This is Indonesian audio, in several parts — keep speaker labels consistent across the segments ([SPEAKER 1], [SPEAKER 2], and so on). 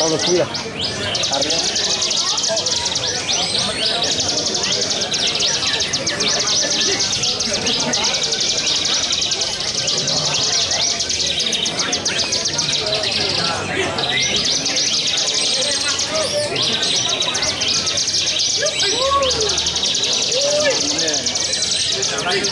[SPEAKER 1] Vamos, cuida. Arriba. Jadi yang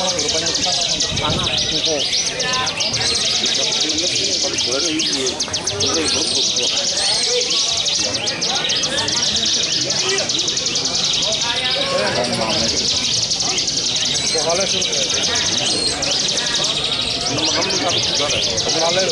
[SPEAKER 1] mau rupanya kita untuk tanah, muka. Kalau bulan ini, bulan ini, bulan ini. ভালো শুনতে ভালো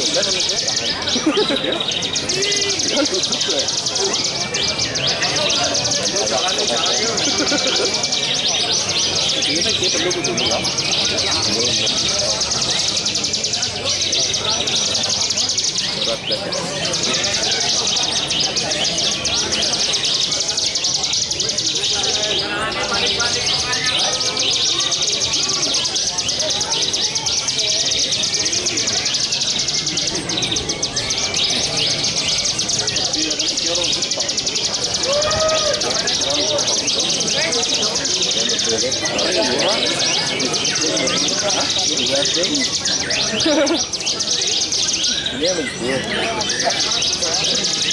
[SPEAKER 1] Dia mikir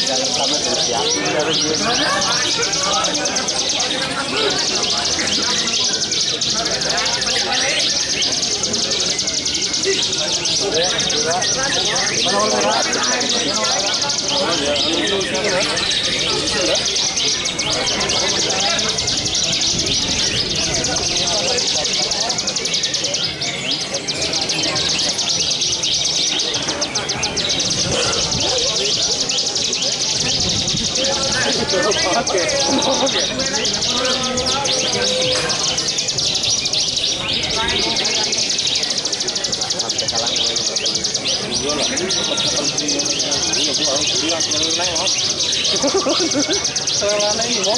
[SPEAKER 1] dalam sama bersiapin dari dia. Terima kasih. Soalnya ini mau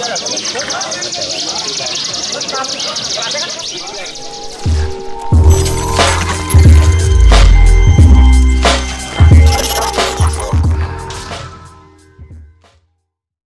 [SPEAKER 1] Thank you.